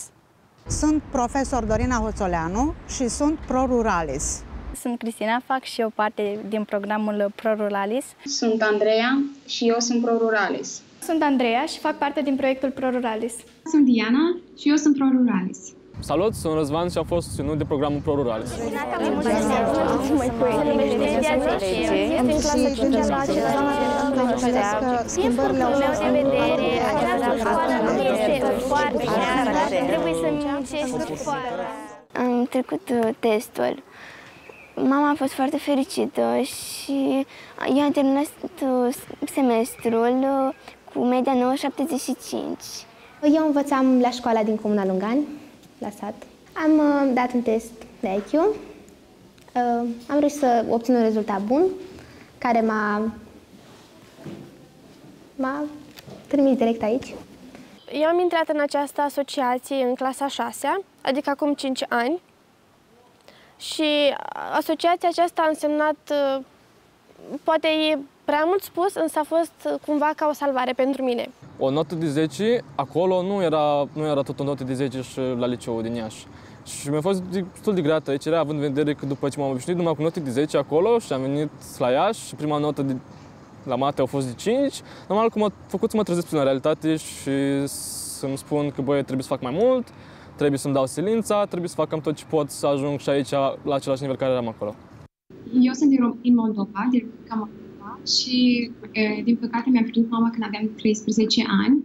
Sunt profesor Dorina Hoțoleanu și sunt ProRuralis. Sunt Cristina, fac și eu parte din programul ProRuralis. Sunt Andreea și eu sunt ProRuralis. Sunt Andreea și fac parte din proiectul ProRuralis. Sunt Diana și eu sunt ProRuralis. Salut, sunt Răzvan și am fost susținut de programul ProRuralis. Schimbările au fost de vedere, această școală nu este foarte trebuie să muncești foarte. Am trecut uh, testul. Mama a fost foarte fericită și ea a terminat uh, semestrul uh, cu media 9,75. Eu învățam la școala din Comuna Lungan, la sat. Am uh, dat un test de IQ. Am reușit să obțin un rezultat bun, care m-a, m-a trimis direct aici. Eu am intrat în această asociație în clasa 6 adică acum 5 ani. Și asociația aceasta a însemnat, uh, poate e prea mult spus, însă a fost uh, cumva ca o salvare pentru mine. O notă de 10, acolo nu era, nu era tot o notă de 10 și la liceu din Iași. Și mi-a fost destul de grea trecerea, având în vedere că după ce m-am obișnuit numai cu note de 10 acolo și am venit la Iași și prima notă de, la mate au fost de 5, normal că m-a făcut să mă trezesc prin realitate și să-mi spun că băi, trebuie să fac mai mult, trebuie să-mi dau silința, trebuie să fac cam tot ce pot să ajung și aici la același nivel care eram acolo. Eu sunt din, din Moldova, din Republica Moldova și din păcate mi-am pierdut mama când aveam 13 ani.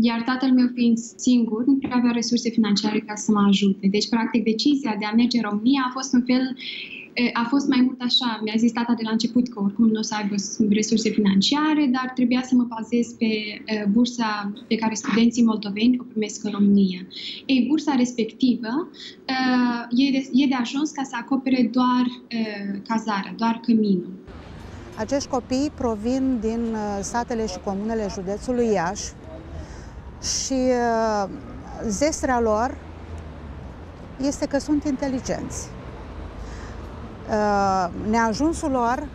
Iar tatăl meu fiind singur, nu prea avea resurse financiare ca să mă ajute. Deci, practic, decizia de a merge în România a fost un fel a fost mai mult așa, mi-a zis tata de la început că oricum nu o să aibă resurse financiare, dar trebuia să mă bazez pe bursa pe care studenții moldoveni o primesc în România. Ei, bursa respectivă e de, e de ajuns ca să acopere doar cazarea, doar căminul. Acești copii provin din satele și comunele județului Iași și zestrea lor este că sunt inteligenți Uh, neajunsul lor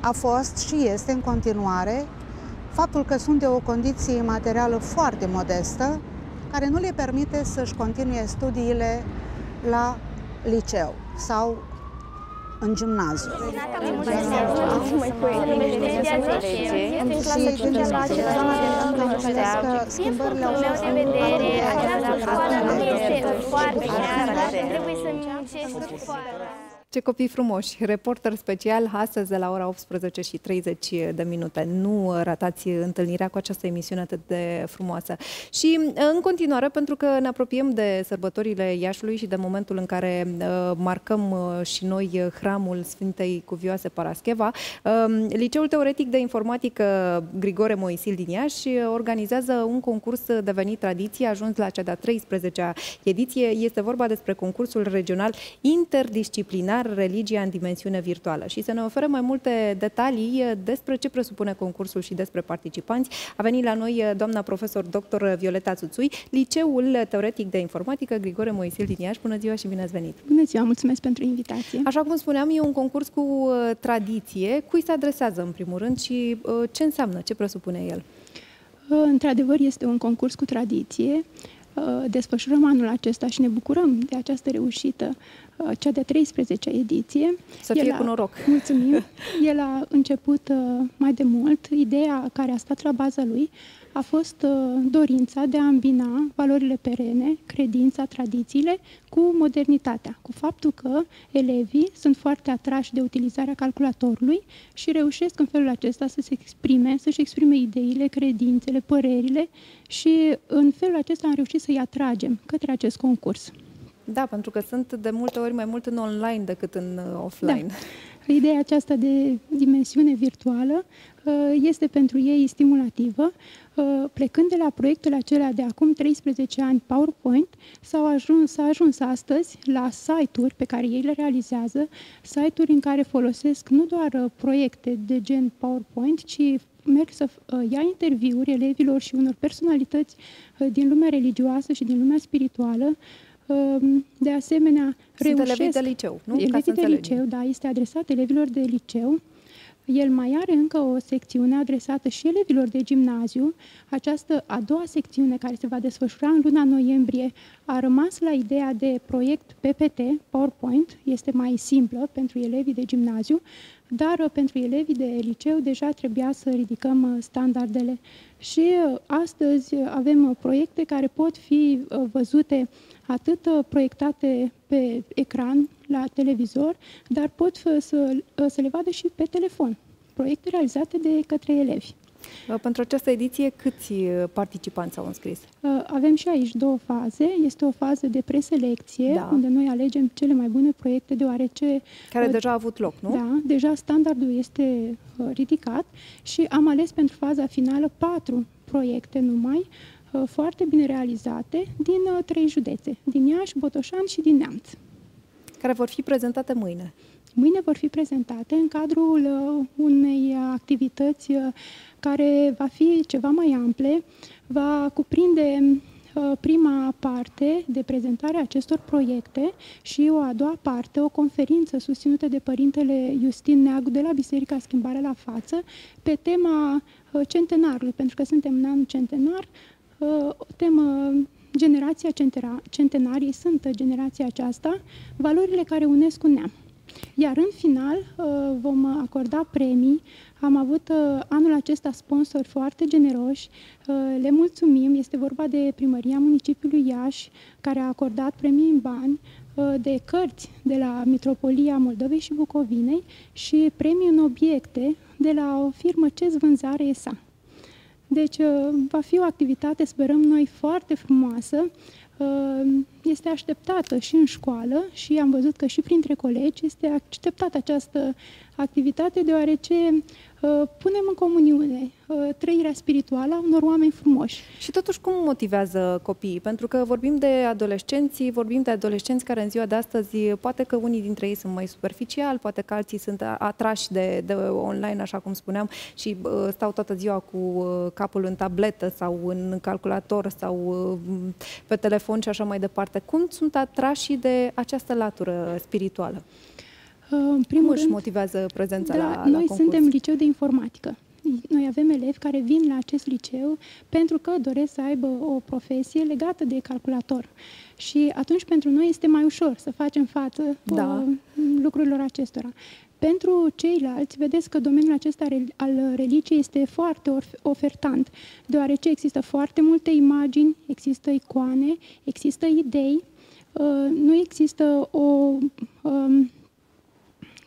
a fost și este în continuare faptul că sunt de o condiție materială foarte modestă, care nu le permite să-și continue studiile la liceu sau în gimnaziu. Și gândiți la acest că schimbările au fost de vedere, această școală nu este foarte trebuie să muncești foarte. Ce copii frumoși! Reporter special astăzi de la ora 18 și 30 de minute. Nu ratați întâlnirea cu această emisiune atât de frumoasă. Și în continuare, pentru că ne apropiem de sărbătorile Iașului și de momentul în care uh, marcăm uh, și noi hramul Sfintei Cuvioase Parascheva, uh, Liceul Teoretic de Informatică Grigore Moisil din Iași organizează un concurs devenit tradiție, ajuns la cea de-a 13-a ediție. Este vorba despre concursul regional interdisciplinar seminar Religia în dimensiune virtuală. Și să ne oferă mai multe detalii despre ce presupune concursul și despre participanți, a venit la noi doamna profesor dr. Violeta Țuțui, Liceul Teoretic de Informatică Grigore Moisil din Iași. Bună ziua și bine ați venit! Bună ziua, mulțumesc pentru invitație! Așa cum spuneam, e un concurs cu tradiție. Cui se adresează în primul rând și ce înseamnă, ce presupune el? Într-adevăr, este un concurs cu tradiție. Desfășurăm anul acesta și ne bucurăm de această reușită, cea de 13-a ediție. Să fie El cu noroc! Mulțumim! El a început mai de mult. Ideea care a stat la baza lui a fost uh, dorința de a îmbina valorile perene, credința, tradițiile cu modernitatea, cu faptul că elevii sunt foarte atrași de utilizarea calculatorului și reușesc în felul acesta să se exprime, să-și exprime ideile, credințele, părerile și în felul acesta am reușit să-i atragem către acest concurs. Da, pentru că sunt de multe ori mai mult în online decât în uh, offline. Da. Ideea aceasta de dimensiune virtuală uh, este pentru ei stimulativă. Uh, plecând de la proiectul acela de acum 13 ani, PowerPoint, s-au ajuns, s-a ajuns astăzi la site-uri pe care ei le realizează, site-uri în care folosesc nu doar proiecte de gen PowerPoint, ci merg să ia interviuri elevilor și unor personalități din lumea religioasă și din lumea spirituală, Ehm, de asemenea, Sunt reușesc... elevii de liceu, nu? Elevii de liceu, da, este adresat elevilor de liceu. El mai are încă o secțiune adresată și elevilor de gimnaziu. Această a doua secțiune, care se va desfășura în luna noiembrie, a rămas la ideea de proiect PPT, PowerPoint, este mai simplă pentru elevii de gimnaziu, dar uh, pentru elevii de liceu deja trebuia să ridicăm uh, standardele. Și uh, astăzi avem proiecte care pot fi văzute atât proiectate pe ecran, la televizor, dar pot să, să le vadă și pe telefon. Proiecte realizate de către elevi. Uh, pentru această ediție, câți uh, participanți au înscris? Uh, avem și aici două faze. Este o fază de preselecție, da. unde noi alegem cele mai bune proiecte, deoarece... Care deja a avut loc, nu? Da, deja standardul este ridicat și am ales pentru faza finală patru proiecte numai, foarte bine realizate, din trei județe, din Iași, Botoșan și din Neamț. Care vor fi prezentate mâine? Mâine vor fi prezentate în cadrul unei activități care va fi ceva mai ample, va cuprinde uh, prima parte de prezentare a acestor proiecte și o a doua parte, o conferință susținută de Părintele Justin Neagu de la Biserica Schimbare la Față pe tema uh, centenarului, pentru că suntem în anul centenar, uh, o temă generația centenarii sunt generația aceasta, valorile care unesc un neam. Iar în final vom acorda premii am avut uh, anul acesta sponsori foarte generoși, uh, le mulțumim, este vorba de Primăria Municipiului Iași, care a acordat premii în bani, uh, de cărți de la Mitropolia Moldovei și Bucovinei și premii în obiecte de la o firmă CES Vânzare ESA. Deci va fi o activitate, sperăm noi, foarte frumoasă, este așteptată și în școală și am văzut că și printre colegi este așteptată această activitate, deoarece uh, punem în comuniune uh, trăirea spirituală a unor oameni frumoși. Și totuși cum motivează copiii? Pentru că vorbim de adolescenți, vorbim de adolescenți care în ziua de astăzi, poate că unii dintre ei sunt mai superficial, poate că alții sunt atrași de, de online, așa cum spuneam, și uh, stau toată ziua cu uh, capul în tabletă sau în calculator sau uh, pe telefon și așa mai departe. Cum sunt atrași de această latură spirituală? În primul Cum rând, își motivează prezența da, la, la Noi concurs? suntem liceu de informatică. Noi avem elevi care vin la acest liceu pentru că doresc să aibă o profesie legată de calculator. Și atunci pentru noi este mai ușor să facem față da. Uh, lucrurilor acestora. Pentru ceilalți, vedeți că domeniul acesta al religiei este foarte ofertant, deoarece există foarte multe imagini, există icoane, există idei, uh, nu există o um,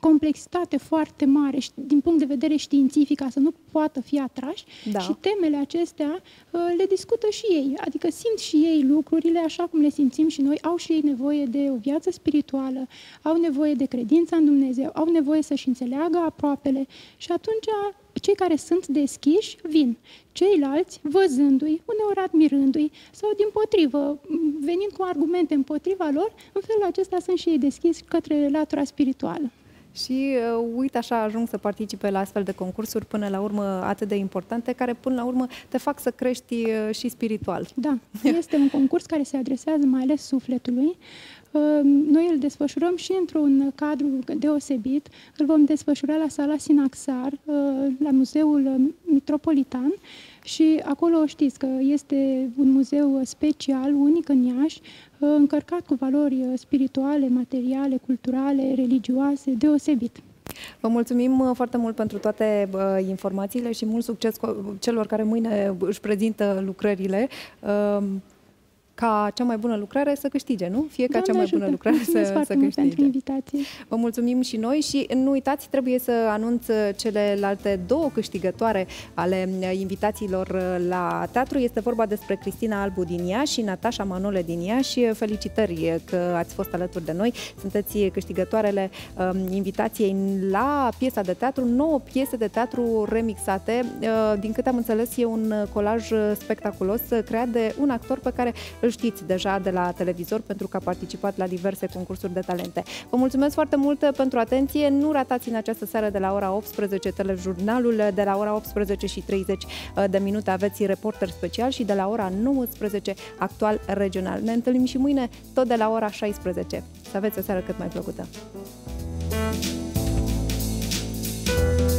complexitate foarte mare din punct de vedere științific ca să nu poată fi atrași da. și temele acestea uh, le discută și ei, adică simt și ei lucrurile așa cum le simțim și noi, au și ei nevoie de o viață spirituală, au nevoie de credința în Dumnezeu, au nevoie să-și înțeleagă aproapele și atunci cei care sunt deschiși vin. Ceilalți, văzându-i, uneori admirându-i, sau din potrivă, venind cu argumente împotriva lor, în felul acesta sunt și ei deschiși către latura spirituală. Și uh, uite așa ajung să participe la astfel de concursuri până la urmă atât de importante, care până la urmă te fac să crești uh, și spiritual. Da, este un concurs care se adresează mai ales sufletului. Ehm, noi îl desfășurăm și într-un cadru deosebit. Îl vom desfășura la sala Sinaxar, ehm, la Muzeul Metropolitan și acolo știți că este un muzeu special, unic în Iași, ehm, încărcat cu valori spirituale, materiale, culturale, religioase, deosebit. Vă mulțumim uh, foarte mult pentru toate uh, informațiile și mult succes celor care mâine își prezintă lucrările. Uh, ca cea mai bună lucrare să câștige, nu? Fie ca cea mai bună lucrare să, să câștige. pentru invitație. Vă mulțumim și noi și nu uitați, trebuie să anunț celelalte două câștigătoare ale invitațiilor la teatru. Este vorba despre Cristina Albu din Iași și Natasha Manole din Iași. Felicitări că ați fost alături de noi. Sunteți câștigătoarele um, invitației la piesa de teatru, nouă piese de teatru remixate. Uh, din câte am înțeles, e un colaj spectaculos creat de un actor pe care îl știți deja de la televizor pentru că a participat la diverse concursuri de talente. Vă mulțumesc foarte mult pentru atenție. Nu ratați în această seară de la ora 18 telejurnalul, de la ora 18 și 30 uh, de minute aveți reporter special și de la ora 19 actual regional. Ne întâlnim și mâine tot de la ora 16. Să aveți o seară cât mai plăcută! Thank you